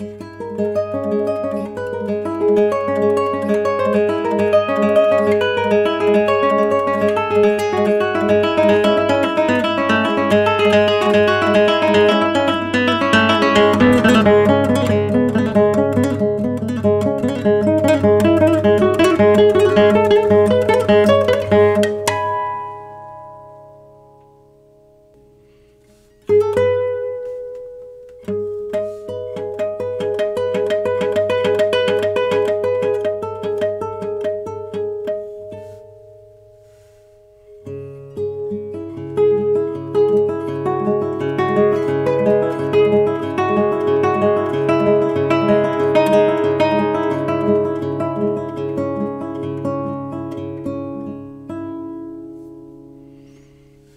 Música